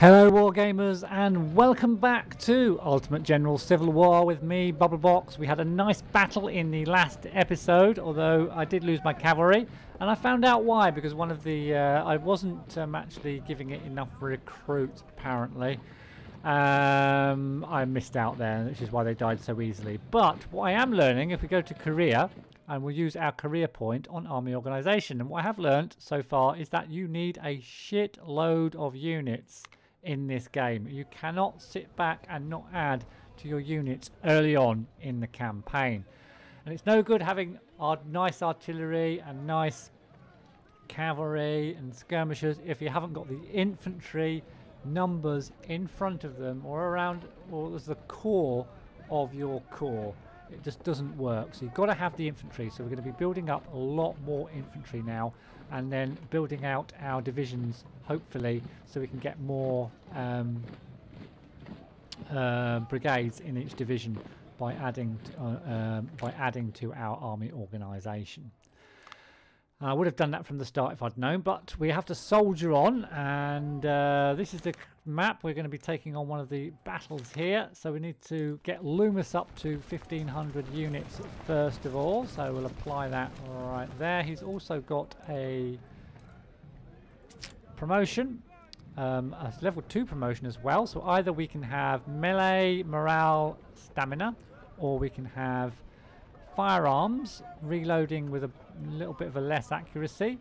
Hello Wargamers and welcome back to Ultimate General Civil War with me, Bubblebox. We had a nice battle in the last episode, although I did lose my cavalry. And I found out why, because one of the... Uh, I wasn't um, actually giving it enough recruit, apparently. Um, I missed out there, which is why they died so easily. But what I am learning, if we go to career, and we'll use our career point on army organization. And what I have learned so far is that you need a shit load of units in this game. You cannot sit back and not add to your units early on in the campaign. And it's no good having our nice artillery and nice cavalry and skirmishers if you haven't got the infantry numbers in front of them or around or as the core of your corps it just doesn't work so you've got to have the infantry so we're going to be building up a lot more infantry now and then building out our divisions hopefully so we can get more um, uh, brigades in each division by adding to, uh, um, by adding to our army organisation. I would have done that from the start if I'd known, but we have to soldier on, and uh, this is the map. We're going to be taking on one of the battles here, so we need to get Loomis up to 1,500 units first of all, so we'll apply that right there. He's also got a promotion, um, a level 2 promotion as well, so either we can have melee, morale, stamina, or we can have firearms reloading with a little bit of a less accuracy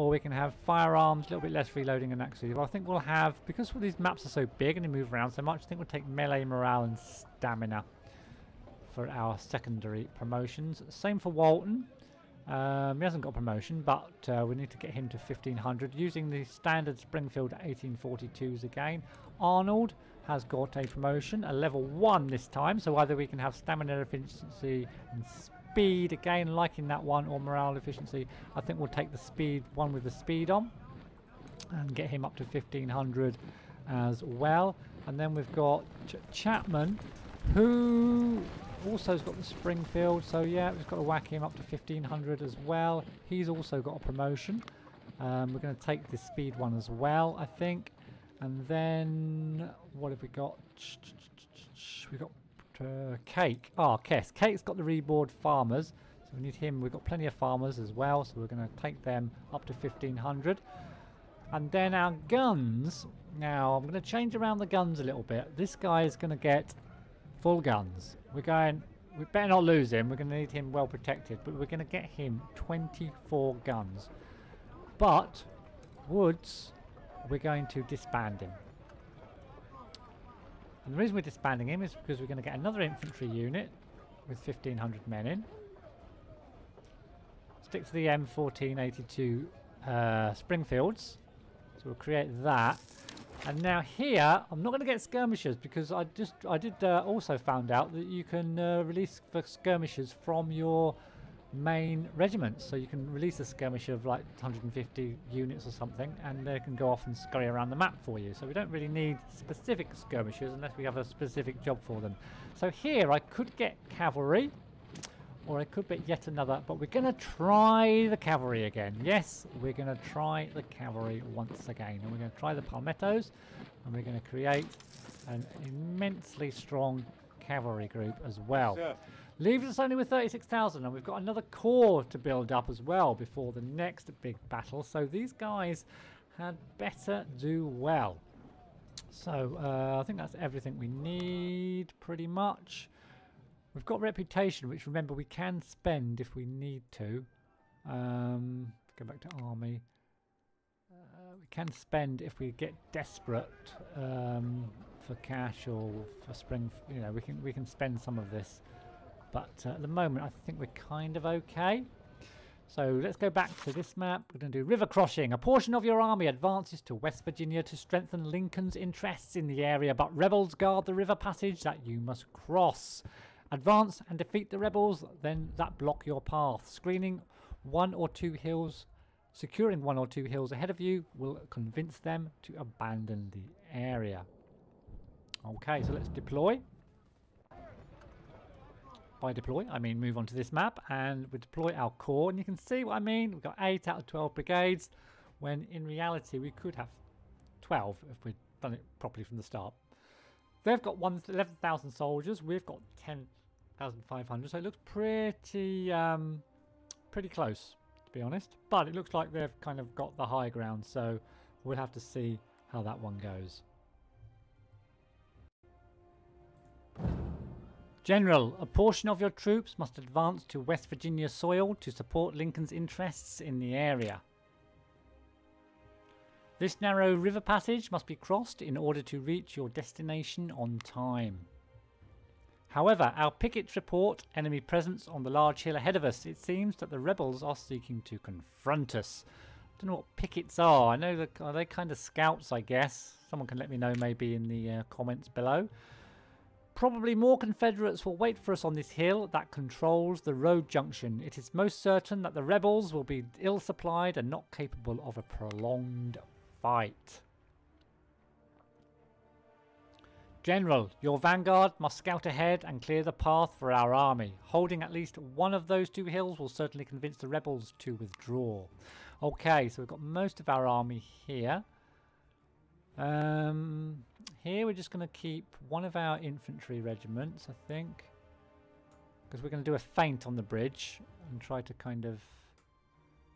or we can have firearms, a little bit less reloading and accuracy. I think we'll have, because these maps are so big and they move around so much, I think we'll take melee, morale and stamina for our secondary promotions. Same for Walton. Um, he hasn't got promotion, but uh, we need to get him to 1500 using the standard Springfield 1842s again. Arnold has got a promotion, a level 1 this time, so either we can have stamina efficiency and speed, again liking that one, or morale efficiency. I think we'll take the speed one with the speed on and get him up to 1500 as well. And then we've got Ch Chapman, who also has got the Springfield, so yeah, we've got to whack him up to 1500 as well. He's also got a promotion. Um, we're going to take the speed one as well, I think. And then, what have we got? We've got uh, Cake. Ah, oh, Kess. Cake's got the reboard farmers. So we need him. We've got plenty of farmers as well. So we're going to take them up to 1500. And then our guns. Now, I'm going to change around the guns a little bit. This guy is going to get full guns. We're going... We better not lose him. We're going to need him well protected. But we're going to get him 24 guns. But Woods, we're going to disband him. And the reason we're disbanding him is because we're going to get another infantry unit with 1,500 men in. Stick to the M1482 uh, Springfields. So we'll create that. And now here, I'm not going to get skirmishers because I just I did uh, also found out that you can uh, release skirmishers from your main regiments. So you can release a skirmisher of like 150 units or something and they can go off and scurry around the map for you. So we don't really need specific skirmishers unless we have a specific job for them. So here I could get cavalry or I could get yet another, but we're going to try the cavalry again. Yes, we're going to try the cavalry once again. And we're going to try the palmettos and we're going to create an immensely strong cavalry group as well. Leaves us only with 36,000 and we've got another corps to build up as well before the next big battle. So these guys had better do well. So uh, I think that's everything we need pretty much. We've got reputation, which remember we can spend if we need to. Um, go back to army. Uh, we can spend if we get desperate um, for cash or for spring. You know, we can we can spend some of this. But uh, at the moment, I think we're kind of okay. So let's go back to this map. We're going to do river crossing. A portion of your army advances to West Virginia to strengthen Lincoln's interests in the area, but rebels guard the river passage that you must cross. Advance and defeat the rebels, then that block your path. Screening one or two hills, securing one or two hills ahead of you will convince them to abandon the area. Okay, so let's deploy. By deploy, I mean move on to this map and we deploy our corps. And you can see what I mean. We've got 8 out of 12 brigades when in reality we could have 12 if we'd done it properly from the start. They've got 11,000 soldiers. We've got 10,500. So it looks pretty, um, pretty close, to be honest. But it looks like they've kind of got the high ground. So we'll have to see how that one goes. General, a portion of your troops must advance to West Virginia soil to support Lincoln's interests in the area. This narrow river passage must be crossed in order to reach your destination on time. However, our pickets report enemy presence on the large hill ahead of us. It seems that the rebels are seeking to confront us. I don't know what pickets are. I know that are they kind of scouts, I guess. Someone can let me know maybe in the uh, comments below. Probably more Confederates will wait for us on this hill that controls the road junction. It is most certain that the rebels will be ill supplied and not capable of a prolonged fight. General, your vanguard must scout ahead and clear the path for our army. Holding at least one of those two hills will certainly convince the rebels to withdraw. Okay, so we've got most of our army here. Um, here we're just going to keep one of our infantry regiments, I think. Because we're going to do a feint on the bridge and try to kind of...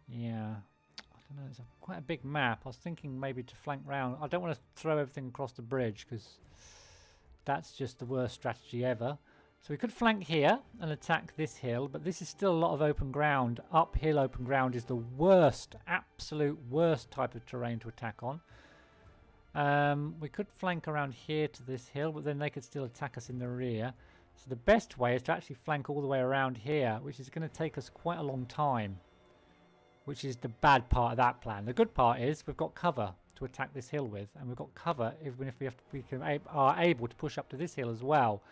Yeah. I don't know, it's a, quite a big map. I was thinking maybe to flank round. I don't want to throw everything across the bridge because that's just the worst strategy ever. So we could flank here and attack this hill, but this is still a lot of open ground. Uphill open ground is the worst, absolute worst type of terrain to attack on. Um, we could flank around here to this hill, but then they could still attack us in the rear. So the best way is to actually flank all the way around here, which is going to take us quite a long time. Which is the bad part of that plan. The good part is we've got cover to attack this hill with, and we've got cover even if we, have to, we can, are able to push up to this hill as well.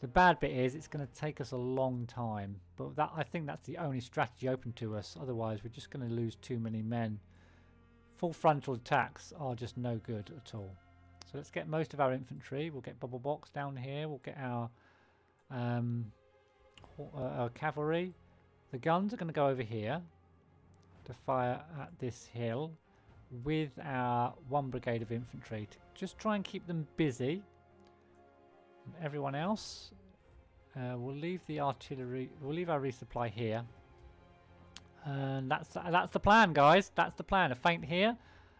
The bad bit is it's going to take us a long time, but that I think that's the only strategy open to us. Otherwise, we're just going to lose too many men. Full frontal attacks are just no good at all. So let's get most of our infantry. We'll get bubble box down here. We'll get our, um, uh, our cavalry. The guns are going to go over here to fire at this hill with our one brigade of infantry to just try and keep them busy. And everyone else, uh, we'll leave the artillery, we'll leave our resupply here and that's that's the plan, guys. That's the plan. A feint here,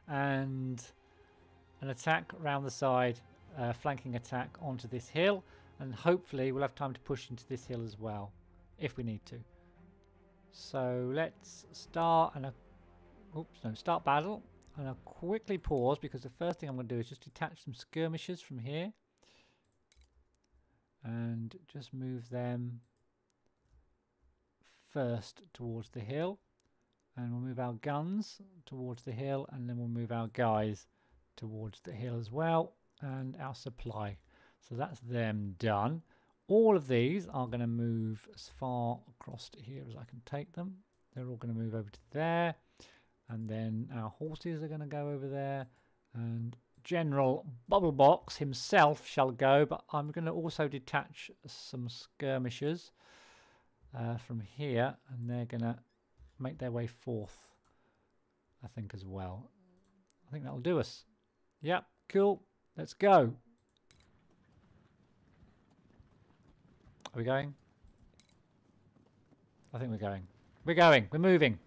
and an attack around the side, uh, flanking attack onto this hill, and hopefully we'll have time to push into this hill as well, if we need to. So let's start and oops no start battle, and I'll quickly pause because the first thing I'm going to do is just detach some skirmishers from here, and just move them first towards the hill and we'll move our guns towards the hill and then we'll move our guys towards the hill as well and our supply. So that's them done. All of these are going to move as far across to here as I can take them. They're all going to move over to there and then our horses are going to go over there and General Bubblebox himself shall go but I'm going to also detach some skirmishers uh, from here and they're gonna make their way forth I think as well. I think that'll do us. Yep cool. Let's go. Are we going? I think we're going. We're going. We're moving.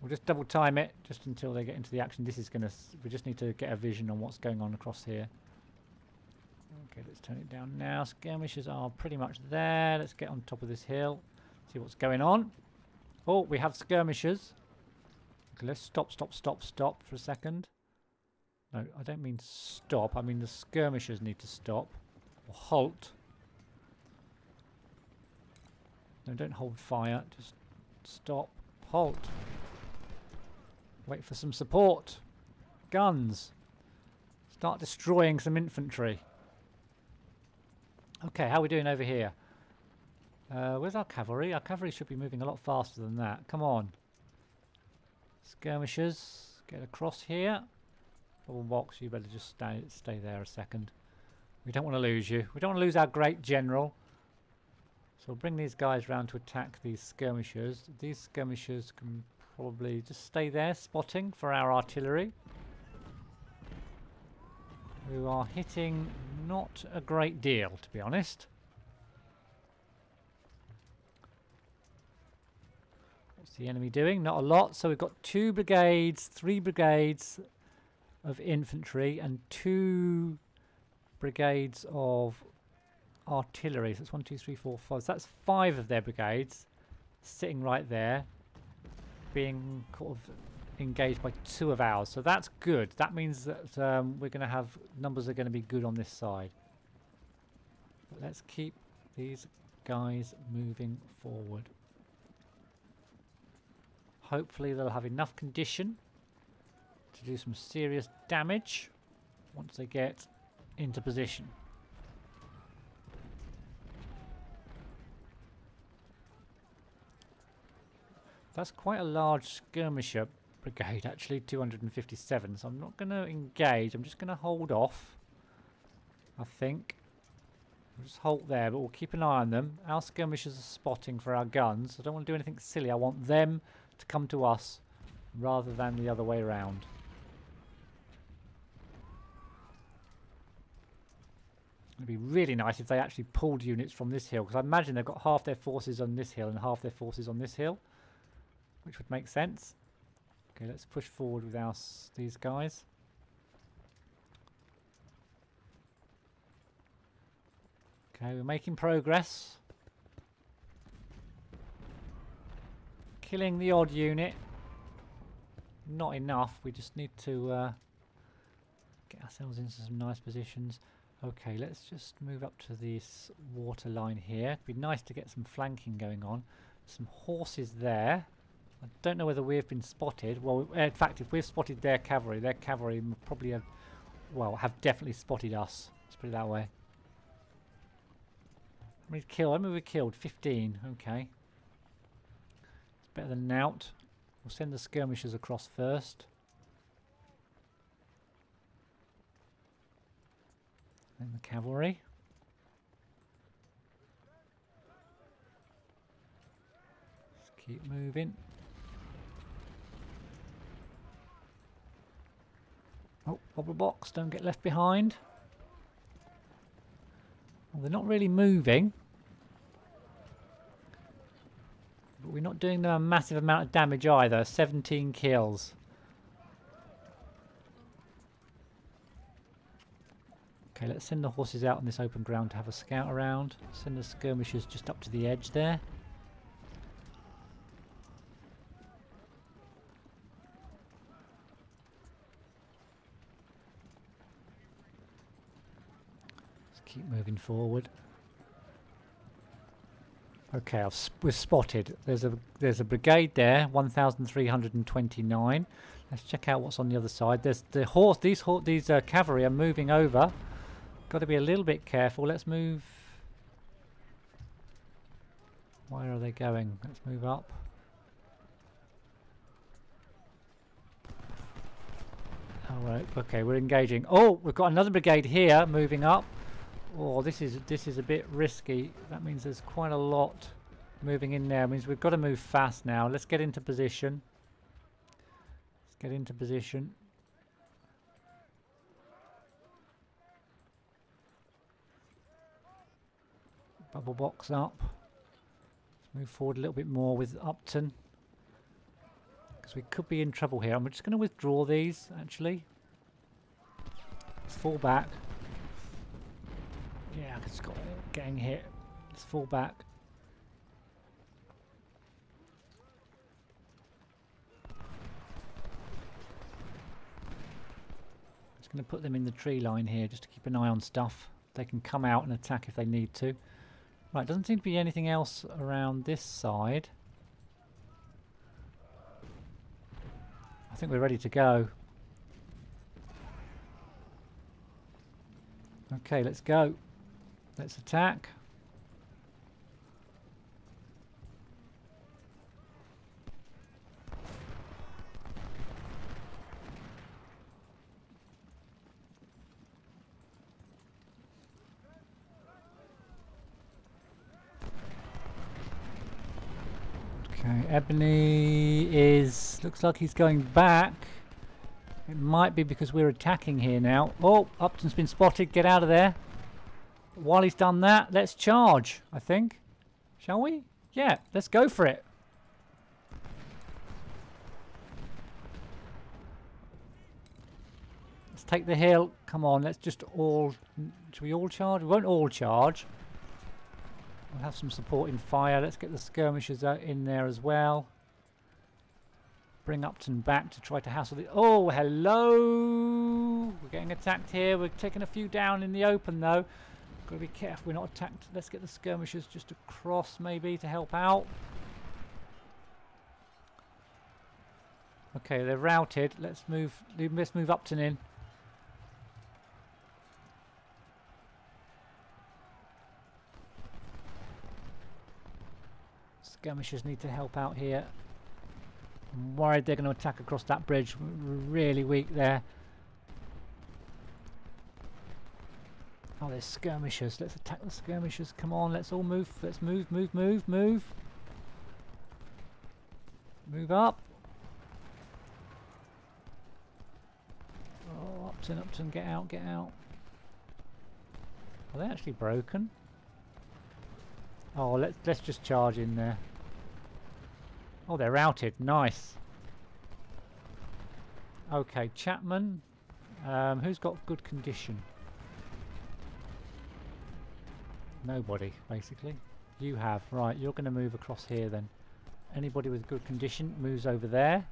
We'll just double time it just until they get into the action. This is gonna we just need to get a vision on what's going on across here Okay, let's turn it down now. Skirmishers are pretty much there. Let's get on top of this hill. See what's going on. Oh, we have skirmishers. Okay, let's stop, stop, stop, stop for a second. No, I don't mean stop. I mean the skirmishers need to stop. Or halt. No, don't hold fire. Just stop. Halt. Wait for some support. Guns. Start destroying some infantry. Okay, how are we doing over here? Uh, where's our cavalry? Our cavalry should be moving a lot faster than that. Come on. Skirmishers, get across here. Bubble box, you better just stay, stay there a second. We don't want to lose you. We don't want to lose our great general. So we'll bring these guys round to attack these skirmishers. These skirmishers can probably just stay there, spotting for our artillery. who are hitting not a great deal, to be honest. What's the enemy doing? Not a lot. So we've got two brigades, three brigades of infantry and two brigades of artillery. So that's one, two, three, four, five. So that's five of their brigades sitting right there being sort of engaged by two of ours. So that's good. That means that um, we're going to have numbers are going to be good on this side. But let's keep these guys moving forward. Hopefully they'll have enough condition to do some serious damage once they get into position. That's quite a large skirmisher brigade actually, 257. So I'm not going to engage. I'm just going to hold off, I think. We'll just halt there, but we'll keep an eye on them. Our skirmishers are spotting for our guns. I don't want to do anything silly. I want them to come to us rather than the other way around. It'd be really nice if they actually pulled units from this hill, because I imagine they've got half their forces on this hill and half their forces on this hill which would make sense. Okay, let's push forward with our these guys. Okay, we're making progress. Killing the odd unit. Not enough. We just need to uh, get ourselves into some nice positions. Okay, let's just move up to this water line here. It'd be nice to get some flanking going on. Some horses there. I don't know whether we've been spotted. Well, in fact, if we've spotted their cavalry, their cavalry probably have, well, have definitely spotted us. Let's put it that way. How many killed? How many we killed? 15. Okay. It's better than out. We'll send the skirmishers across first. Then the cavalry. Let's keep moving. Oh, Bubblebox, don't get left behind. Well, they're not really moving. But we're not doing them a massive amount of damage either. 17 kills. Okay, let's send the horses out on this open ground to have a scout around. Send the skirmishers just up to the edge there. keep moving forward. Okay, I've we're spotted. There's a there's a brigade there, 1,329. Let's check out what's on the other side. There's the horse. These horse, these uh, cavalry are moving over. Got to be a little bit careful. Let's move. Where are they going? Let's move up. All right. Okay, we're engaging. Oh, we've got another brigade here moving up. Oh, this is this is a bit risky. That means there's quite a lot moving in there. It means we've got to move fast now. Let's get into position. Let's get into position. Bubble box up. Let's move forward a little bit more with Upton. Because we could be in trouble here. I'm just going to withdraw these, actually. Let's fall back. Yeah, it's got getting hit. Let's fall back. Just going to put them in the tree line here just to keep an eye on stuff. They can come out and attack if they need to. Right, doesn't seem to be anything else around this side. I think we're ready to go. Okay, let's go. Let's attack. Okay, Ebony is looks like he's going back. It might be because we're attacking here now. Oh, Upton's been spotted. Get out of there. While he's done that, let's charge, I think. Shall we? Yeah, let's go for it. Let's take the hill. Come on, let's just all... Should we all charge? We won't all charge. We'll have some supporting fire. Let's get the skirmishers out in there as well. Bring Upton back to try to hassle the... Oh, hello! We're getting attacked here. We're taking a few down in the open, though. Got to be careful we're not attacked. Let's get the skirmishers just across, maybe, to help out. Okay, they're routed. Let's move. Let's move Upton in. Skirmishers need to help out here. I'm worried they're going to attack across that bridge. We're really weak there. Oh, there's skirmishers. Let's attack the skirmishers. Come on, let's all move. Let's move, move, move, move. Move up. Oh, Upton, Upton, get out, get out. Are they actually broken? Oh, let's let's just charge in there. Oh, they're routed. Nice. Okay, Chapman. Um, who's got good condition? Nobody, basically. You have. Right, you're going to move across here then. Anybody with good condition moves over there.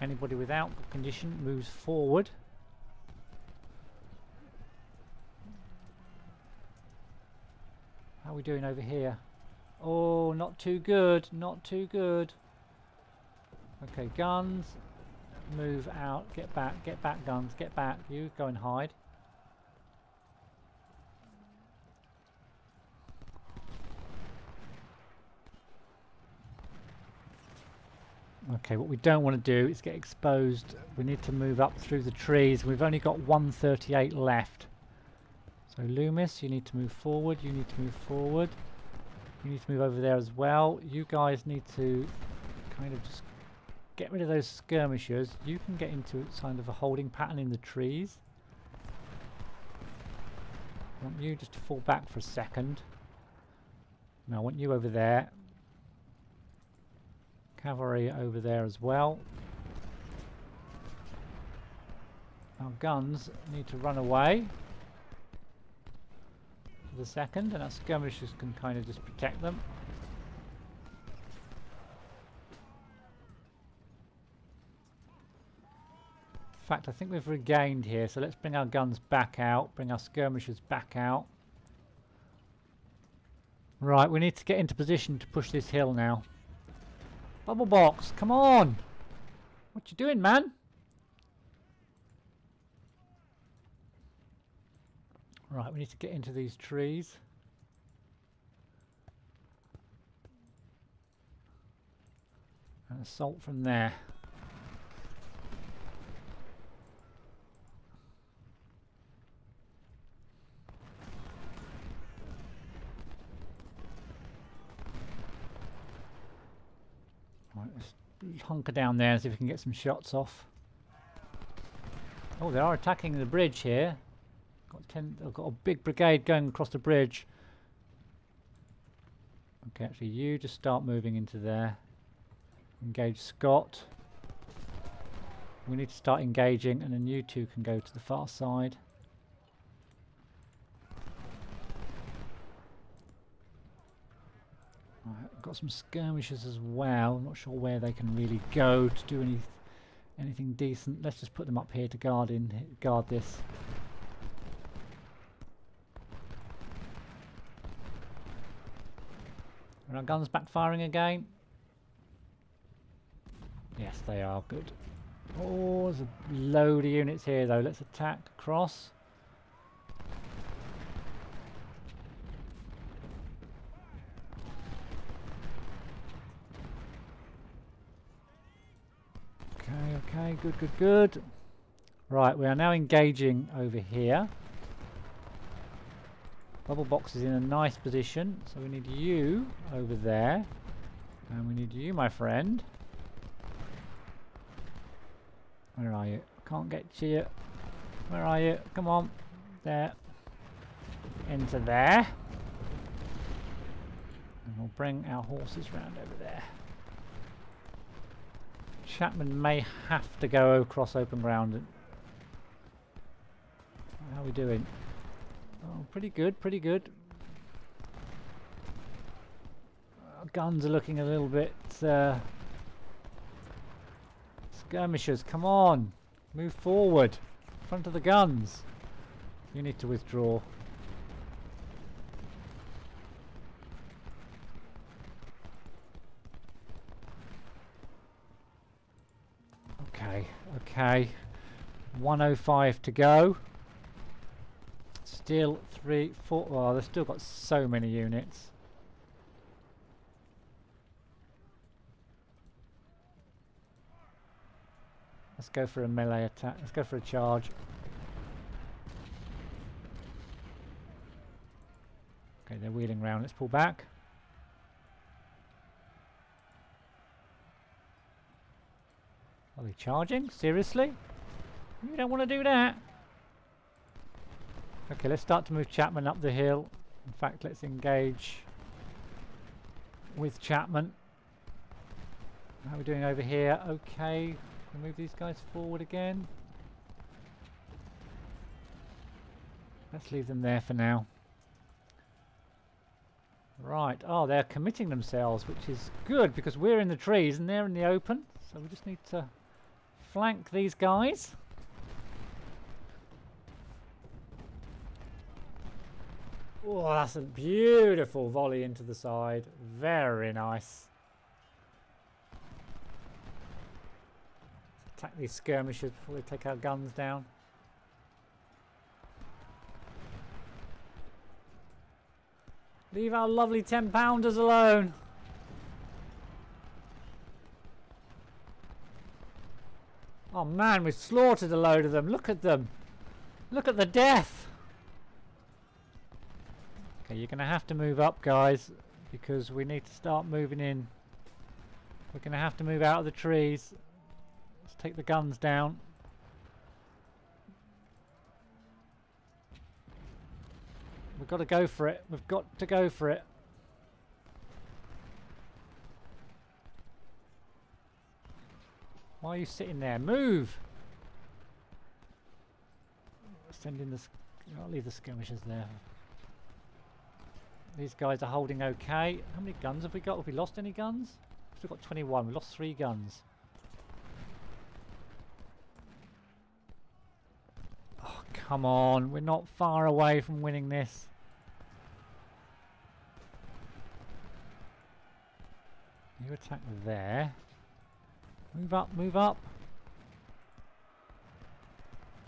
Anybody without good condition moves forward. How are we doing over here? Oh, not too good. Not too good. Okay, guns. Move out. Get back. Get back, guns. Get back. You go and hide. Okay, what we don't want to do is get exposed. We need to move up through the trees. We've only got 138 left. So Loomis, you need to move forward. You need to move forward. You need to move over there as well. You guys need to kind of just get rid of those skirmishers. You can get into kind of a holding pattern in the trees. I want you just to fall back for a second. Now I want you over there. Cavalry over there as well. Our guns need to run away for the second, and our skirmishers can kind of just protect them. In fact, I think we've regained here, so let's bring our guns back out, bring our skirmishers back out. Right, we need to get into position to push this hill now. Bubble box, come on! What you doing, man? Right, we need to get into these trees. And assault from there. Right, let's down there and see if we can get some shots off. Oh, they are attacking the bridge here. Got ten. I've got a big brigade going across the bridge. Okay, actually, you just start moving into there. Engage Scott. We need to start engaging, and then you two can go to the far side. Right, I've got some skirmishers as well. I'm not sure where they can really go to do any anything decent. Let's just put them up here to guard in guard this. Are our guns backfiring again? Yes, they are. Good. Oh, there's a load of units here, though. Let's attack across. Okay, good, good, good. Right, we are now engaging over here. Bubble box is in a nice position, so we need you over there. And we need you, my friend. Where are you? Can't get to you. Where are you? Come on. There. Into there. And we'll bring our horses round over there. Chapman may have to go across open ground. How are we doing? Oh, pretty good, pretty good. Our guns are looking a little bit... Uh, skirmishers, come on! Move forward! Front of the guns! You need to withdraw. Okay, okay. 105 to go. Still three, four. Well, they've still got so many units. Let's go for a melee attack. Let's go for a charge. Okay, they're wheeling round. Let's pull back. Are they charging? Seriously? You don't want to do that. Okay, let's start to move Chapman up the hill. In fact, let's engage with Chapman. How are we doing over here? Okay, can move these guys forward again. Let's leave them there for now. Right, oh, they're committing themselves, which is good because we're in the trees and they're in the open. So we just need to flank these guys. Oh, that's a beautiful volley into the side. Very nice. Attack these skirmishers before they take our guns down. Leave our lovely 10 pounders alone. Oh man, we've slaughtered a load of them. Look at them. Look at the death. Okay, you're going to have to move up, guys, because we need to start moving in. We're going to have to move out of the trees. Let's take the guns down. We've got to go for it. We've got to go for it. Why are you sitting there? Move! Send in the... I'll leave the skirmishers there. These guys are holding okay. How many guns have we got? Have we lost any guns? We've got 21. We lost three guns. Oh, come on. We're not far away from winning this. You attack there. Move up, move up.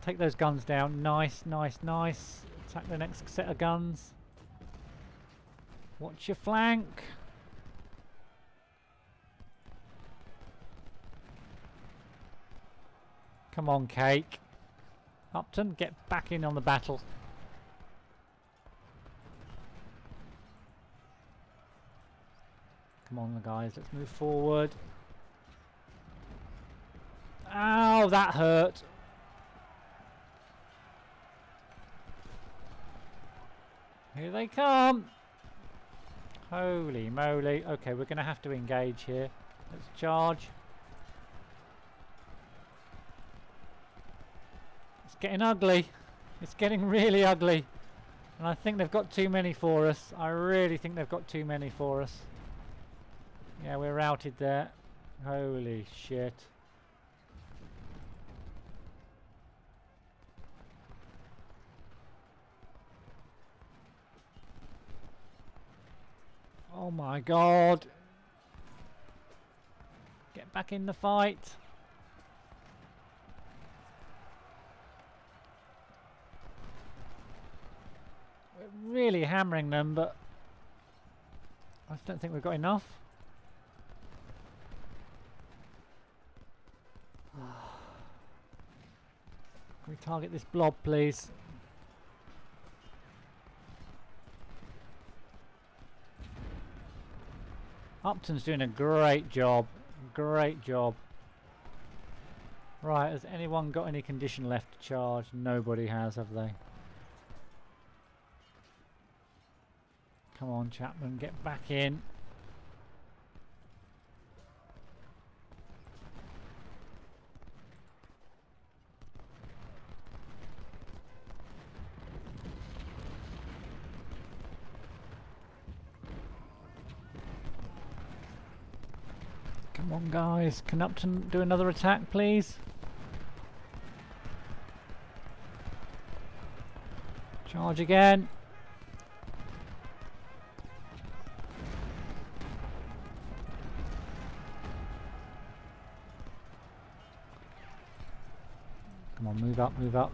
Take those guns down. Nice, nice, nice. Attack the next set of guns. Watch your flank. Come on, Cake. Upton, get back in on the battle. Come on, guys, let's move forward. Ow, that hurt. Here they come. Holy moly. Okay, we're going to have to engage here. Let's charge. It's getting ugly. It's getting really ugly. And I think they've got too many for us. I really think they've got too many for us. Yeah, we're routed there. Holy shit. Oh my god. Get back in the fight. We're really hammering them, but I don't think we've got enough. Can we target this blob, please? Upton's doing a great job. Great job. Right, has anyone got any condition left to charge? Nobody has, have they? Come on, Chapman, get back in. Come on, guys. Can Upton do another attack, please? Charge again. Come on, move up, move up.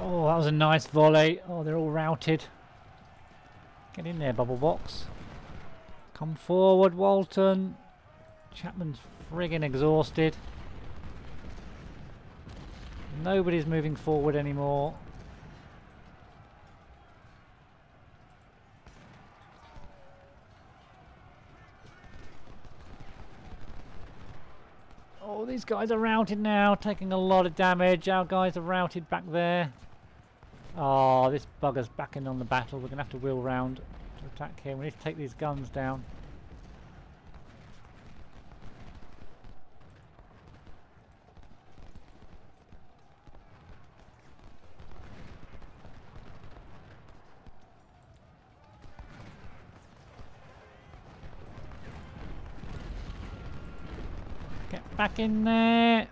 Oh, that was a nice volley. Oh, they're all routed. Get in there, bubble box. Come forward, Walton. Chapman's friggin' exhausted. Nobody's moving forward anymore. Oh, these guys are routed now, taking a lot of damage. Our guys are routed back there. Oh, this bugger's back in on the battle. We're going to have to wheel round attack here. We need to take these guns down. Get back in there.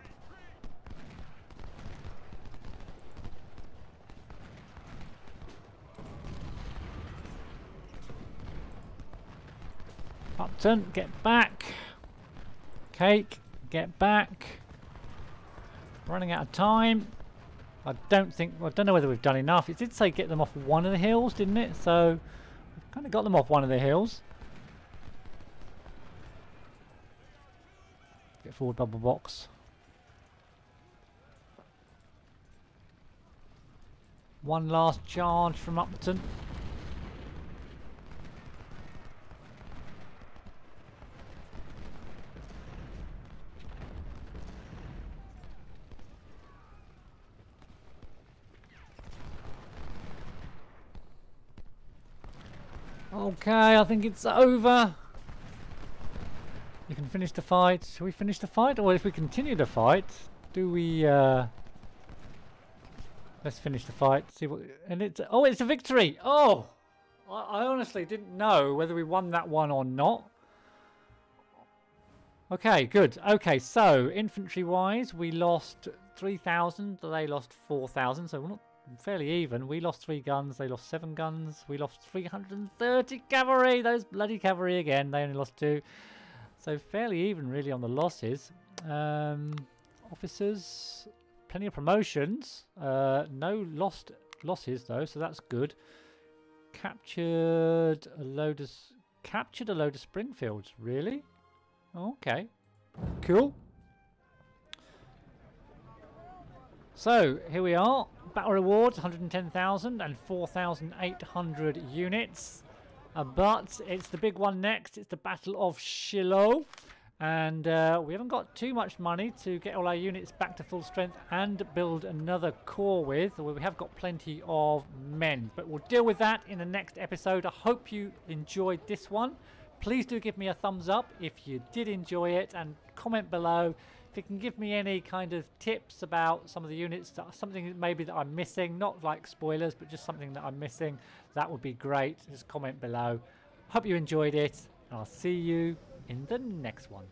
Upton, get back. Cake, get back. Running out of time. I don't think, I don't know whether we've done enough. It did say get them off one of the hills, didn't it? So, we've kind of got them off one of the hills. Get forward bubble box. One last charge from Upton. Okay, I think it's over. You can finish the fight. Shall we finish the fight? Or if we continue the fight, do we... Uh, let's finish the fight. See what... And it's... Oh, it's a victory! Oh! I, I honestly didn't know whether we won that one or not. Okay, good. Okay, so infantry-wise, we lost 3,000. They lost 4,000, so we're not fairly even. We lost three guns, they lost seven guns. We lost 330 cavalry. Those bloody cavalry again. They only lost two. So fairly even really on the losses. Um, officers, plenty of promotions. Uh, no lost losses though, so that's good. Captured a load of captured a load of Springfields. Really? Okay. Cool. So here we are. Battle rewards 110,000 and 4,800 units. Uh, but it's the big one next. It's the Battle of Shiloh. And uh, we haven't got too much money to get all our units back to full strength and build another corps with. we have got plenty of men. But we'll deal with that in the next episode. I hope you enjoyed this one. Please do give me a thumbs up if you did enjoy it and comment below if you can give me any kind of tips about some of the units, that, something maybe that I'm missing, not like spoilers, but just something that I'm missing, that would be great. Just comment below. Hope you enjoyed it, and I'll see you in the next one.